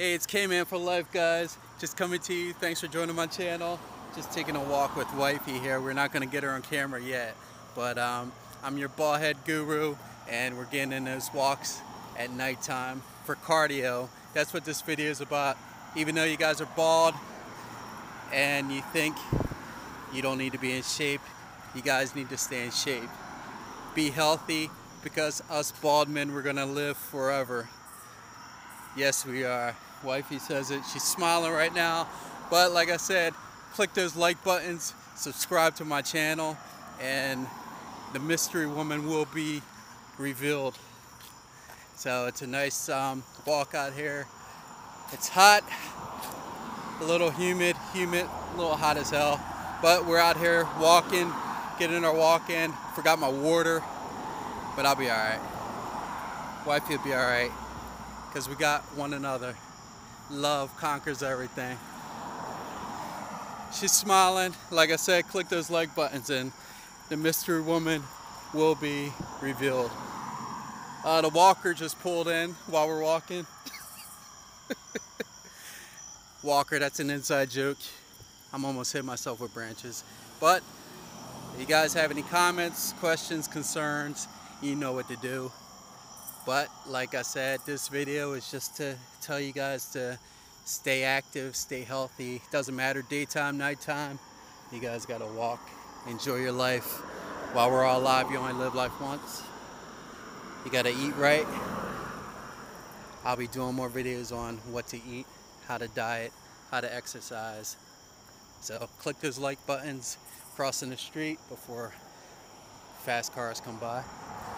Hey, it's K-Man for Life, guys. Just coming to you. Thanks for joining my channel. Just taking a walk with wifey here. We're not going to get her on camera yet, but um, I'm your bald head guru, and we're getting in those walks at nighttime for cardio. That's what this video is about. Even though you guys are bald and you think you don't need to be in shape, you guys need to stay in shape. Be healthy because us bald men, we're going to live forever. Yes, we are. Wifey says it. She's smiling right now. But like I said, click those like buttons, subscribe to my channel, and the mystery woman will be revealed. So it's a nice um, walk out here. It's hot, a little humid, humid, a little hot as hell. But we're out here walking, getting our walk in. Forgot my water, but I'll be all right. Wifey will be all right because we got one another. Love conquers everything. She's smiling. Like I said, click those like buttons and the mystery woman will be revealed. Uh, the walker just pulled in while we're walking. walker, that's an inside joke. I'm almost hit myself with branches. But if you guys have any comments, questions, concerns, you know what to do. But like I said, this video is just to tell you guys to stay active, stay healthy. Doesn't matter daytime, nighttime. You guys gotta walk, enjoy your life. While we're all alive, you only live life once. You gotta eat right. I'll be doing more videos on what to eat, how to diet, how to exercise. So click those like buttons crossing the street before fast cars come by.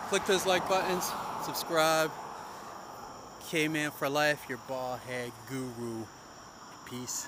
Click those like buttons, subscribe. K-Man for life, your bald head guru. Peace.